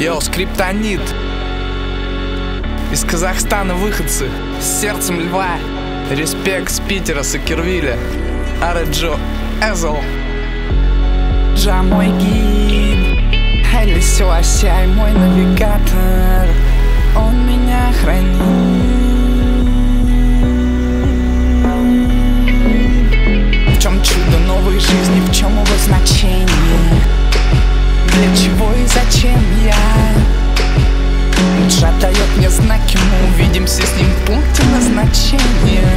Йоу, скриптонит. Из Казахстана выходцы С сердцем льва. Респект с Питера, с Акервиля Араджо Эзел Джа гид Сюасяй мой навигатор зачем я? Джа дает мне знаки, мы увидимся с ним в пункте назначения.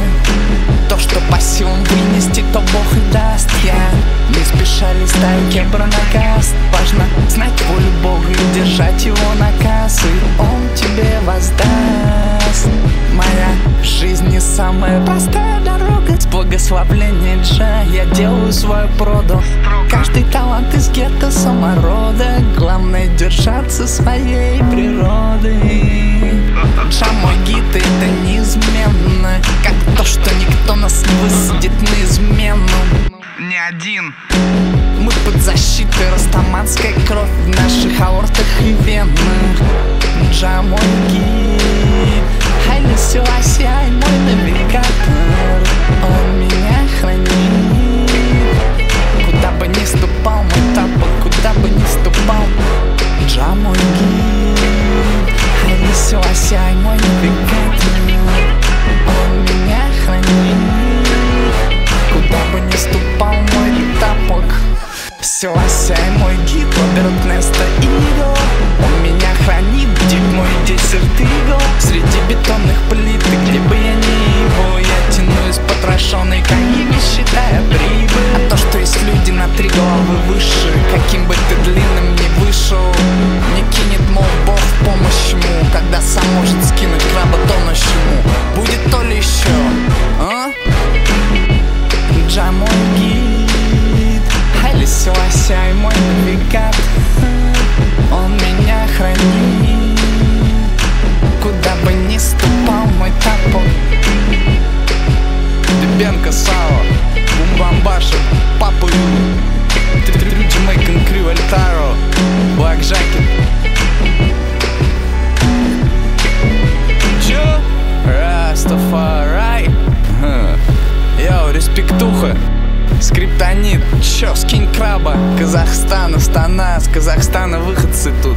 То, что по силам вынести, то Бог и даст. Я Не спеша листаю кебра на газ Важно знать волю Бога и держать его наказ И он тебе воздаст. Моя жизнь не самая простая дорога С благословления Джа. Я делаю свою проду саморода Главное держаться своей природы. Джа мой гид это неизменно Как то, что никто нас не высадит на измену. Не один. Мы под защитой растаманская кровь В наших аортах и венах. Джа Силасяй мой гид Роберт Неста Иго Он меня хранит, дип мой десерт Иго Среди бетонных плит, где бы я ни был Я тяну из потрошенной книги, считая прибыль А то, что есть люди на три головы выше Каким бы ты длинным ни вышел Не кинет, мол, Бог помощь ему. Когда сам может скинуть краба тонущему Будет то ли еще, а? Джа мой гид Хайли Силасяй Дебенко Сава Бумбамбаша Папу Ю Jamaican Crew Альтаро Black Jacket Чё? Rastafari. Йоу, респектуха Скриптонит, чё, скинь краба Казахстан, Астана, с Казахстана выходцы тут